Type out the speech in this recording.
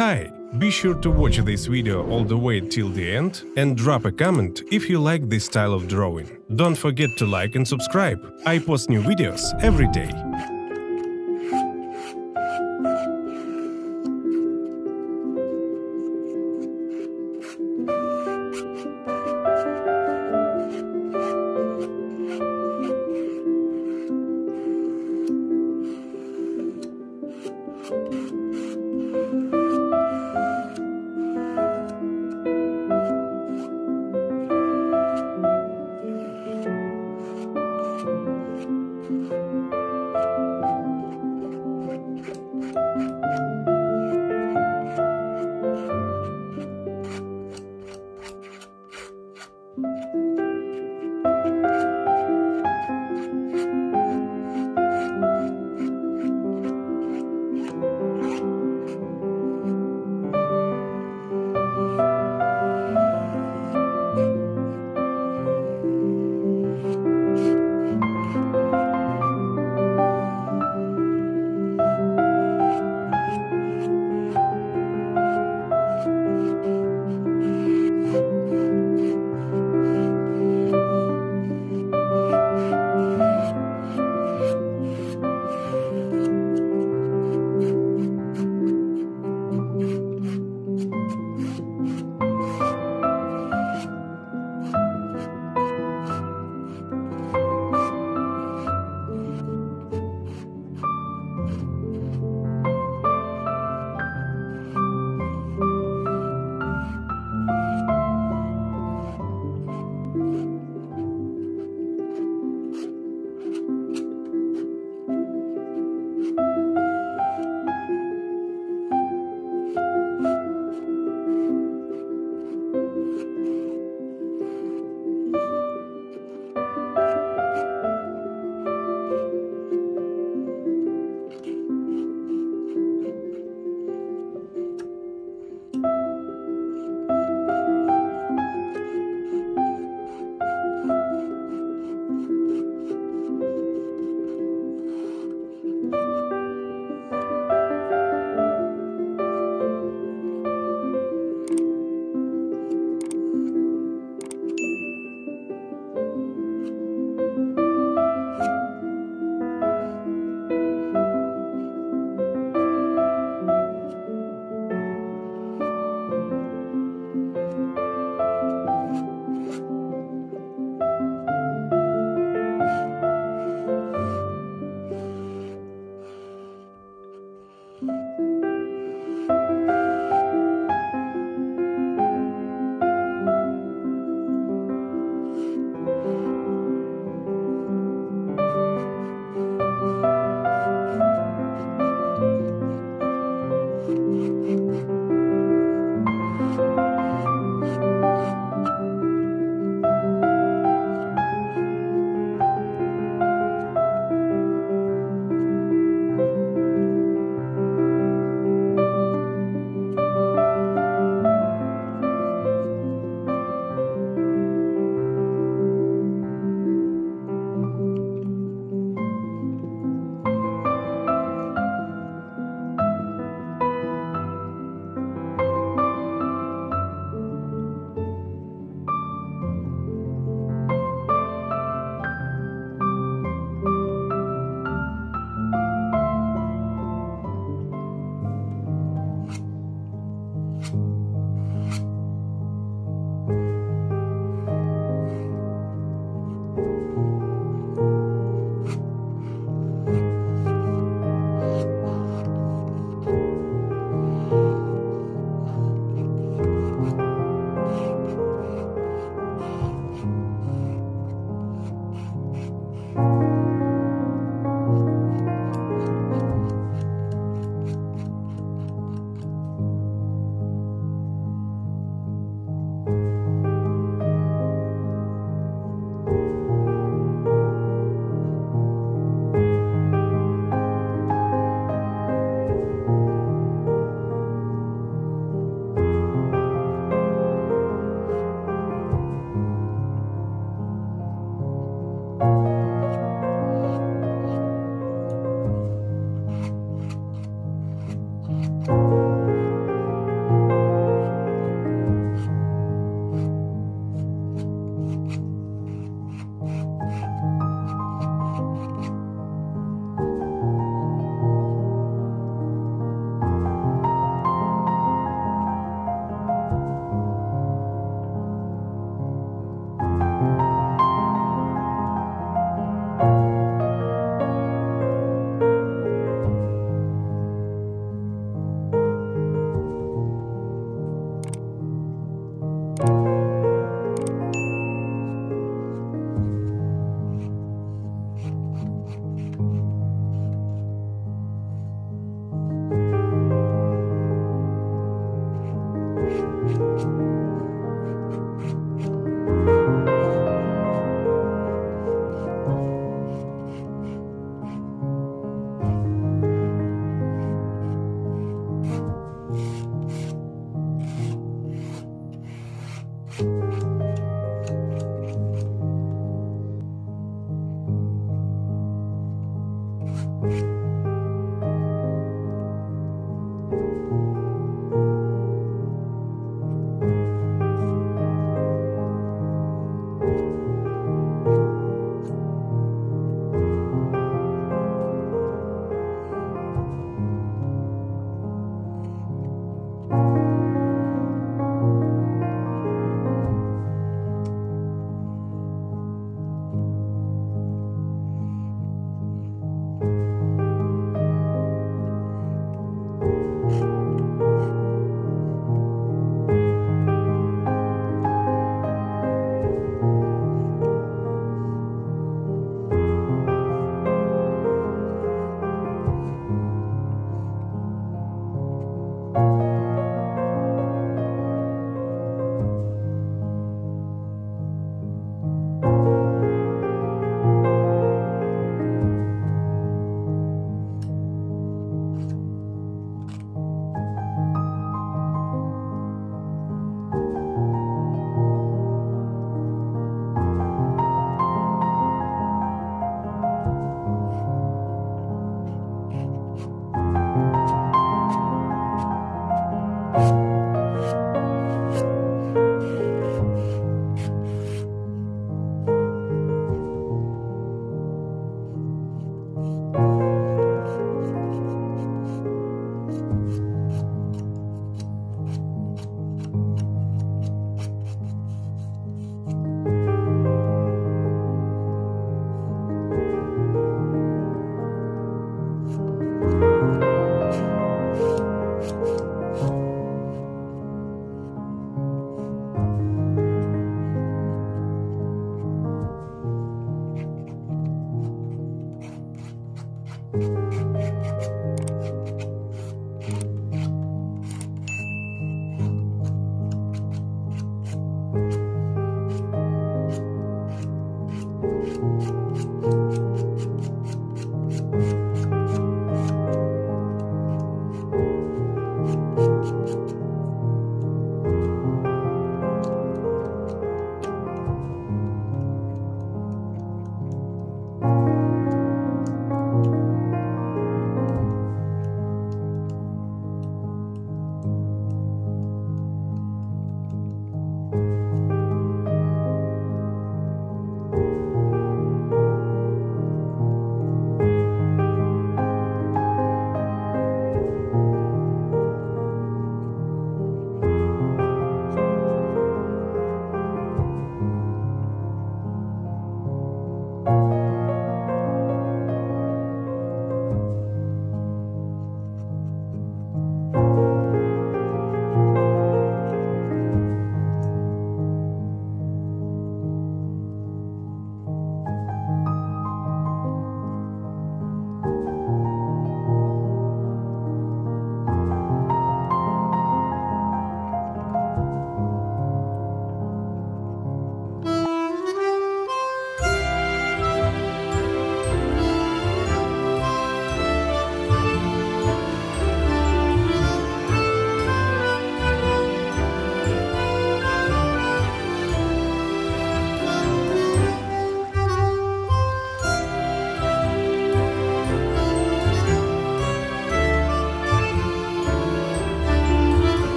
Hi! Be sure to watch this video all the way till the end and drop a comment if you like this style of drawing. Don't forget to like and subscribe. I post new videos every day.